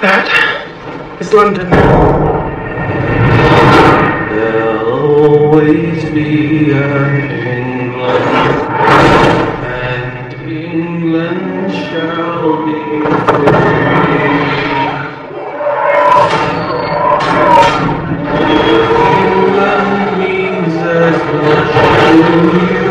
That is London. There'll always be an England, and England shall be free. England means us all to you.